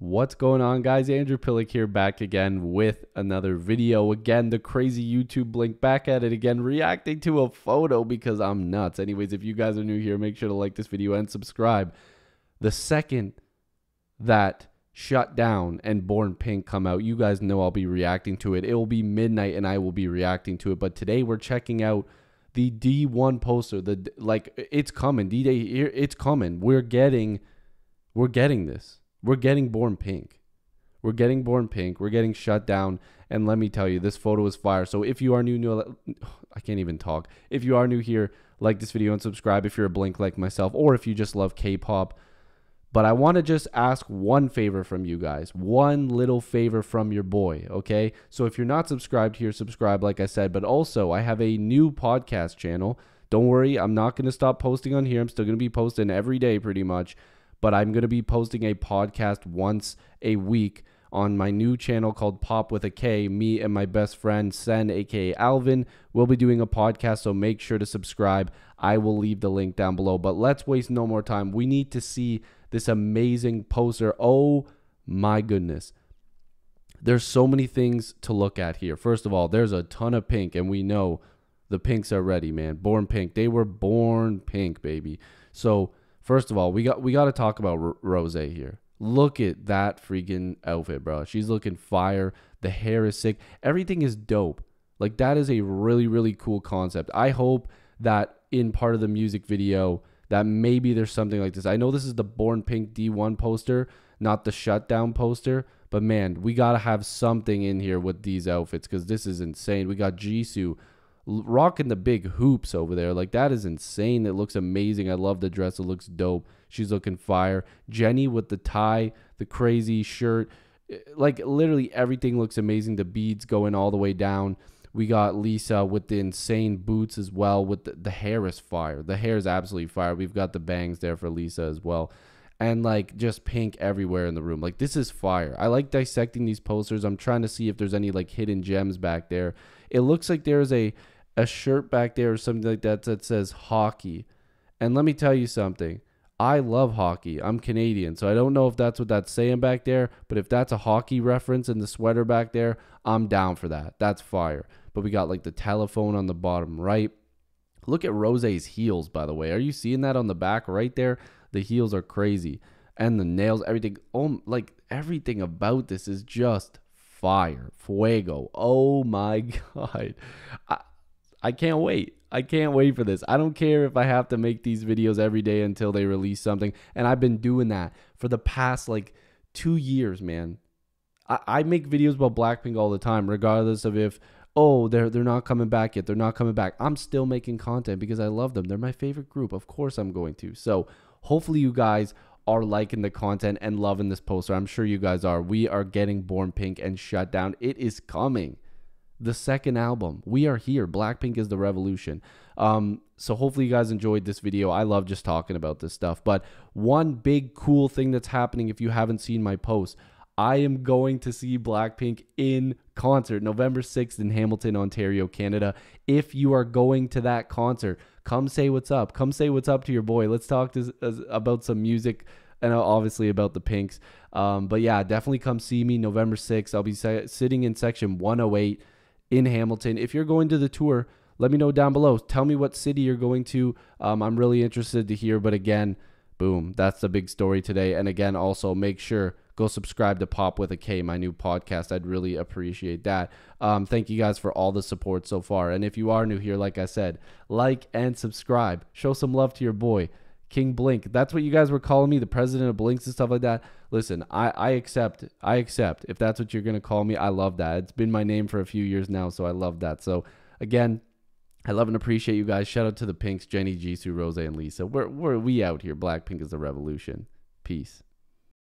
What's going on, guys? Andrew Piluk here, back again with another video. Again, the crazy YouTube blink back at it again, reacting to a photo because I'm nuts. Anyways, if you guys are new here, make sure to like this video and subscribe. The second that Shut Down and Born Pink come out, you guys know I'll be reacting to it. It will be midnight and I will be reacting to it. But today we're checking out the D1 poster. The like, it's coming. D-Day here, it's coming. We're getting, we're getting this. We're getting Born Pink. We're getting Born Pink. We're getting shut down. And let me tell you, this photo is fire. So if you are new, new I can't even talk. If you are new here, like this video and subscribe if you're a Blink like myself, or if you just love K-pop. But I want to just ask one favor from you guys. One little favor from your boy, okay? So if you're not subscribed here, subscribe, like I said. But also, I have a new podcast channel. Don't worry, I'm not going to stop posting on here. I'm still going to be posting every day pretty much but I'm going to be posting a podcast once a week on my new channel called Pop with a K. Me and my best friend Sen, aka Alvin, will be doing a podcast, so make sure to subscribe. I will leave the link down below. But let's waste no more time. We need to see this amazing poster. Oh my goodness. There's so many things to look at here. First of all, there's a ton of pink, and we know the pinks are ready, man. Born pink. They were born pink, baby. So First of all, we got we got to talk about R- Rose here. Look at that freaking outfit, bro. She's looking fire. The hair is sick. Everything is dope. Like that is a really really cool concept. I hope that in part of the music video that maybe there's something like this. I know this is the Born Pink D1 poster, not the Shutdown poster, but man, we got to have something in here with these outfits cuz this is insane. We got Jisoo rocking the big hoops over there. Like that is insane. It looks amazing. I love the dress. It looks dope. She's looking fire. Jennie with the tie, the crazy shirt. Eh, like literally everything looks amazing. The beads going all the way down. We got Lisa with the insane boots as well. With the, the hair is fire. The hair is absolutely fire. We've got the bangs there for Lisa as well. And like just pink everywhere in the room. Like this is fire. I like dissecting these posters. I'm trying to see if there's any like hidden gems back there. It looks like there's a a shirt back there or something like that that says hockey. And let me tell you something. I love hockey. I'm Canadian, so I don't know if that's what that's saying back there, but if that's a hockey reference in the sweater back there, I'm down for that. That's fire. But we got like the telephone on the bottom right. Look at Rose's heels, by the way. Are you seeing that on the back right there? The heels are crazy. And the nails, everything. Oh, like everything about this is just fire. Fuego. Oh my God. I, I can't wait. I can't wait for this. I don't care if I have to make these videos every day until they release something. And I've been doing that for the past like two years, man. I, I make videos about Blackpink all the time, regardless of if, oh, they're they're not coming back yet. They're not coming back. I'm still making content because I love them. They're my favorite group. Of course I'm going to. So hopefully you guys are liking the content and loving this poster. I'm sure you guys are. We are getting Born Pink and shut down. It is coming the second album. We are here. Blackpink is the revolution. Um, so hopefully you guys enjoyed this video. I love just talking about this stuff. But one big cool thing that's happening, if you haven't seen my post, I am going to see Blackpink in concert November 6th in Hamilton, Ontario, Canada. If you are going to that concert, come say what's up. Come say what's up to your boy. Let's talk to, about some music and obviously about the Pinks. Um, but yeah, definitely come see me November 6th. I'll be sitting in section 108 in Hamilton. If you're going to the tour, let me know down below. Tell me what city you're going to. Um, I'm really interested to hear. But again, boom, that's the big story today. And again, also make sure go subscribe to Pop with a K, my new podcast. I'd really appreciate that. Um, thank you guys for all the support so far. And if you are new here, like I said, like and subscribe. Show some love to your boy. King Blink. That's what you guys were calling me, the president of Blinks and stuff like that. Listen, I, I accept. I accept. If that's what you're gonna call me, I love that. It's been my name for a few years now, so I love that. So again, I love and appreciate you guys. Shout out to the Pinks, Jennie, Jisoo, Rose, and Lisa. We're we're we out here. Blackpink is the revolution. Peace.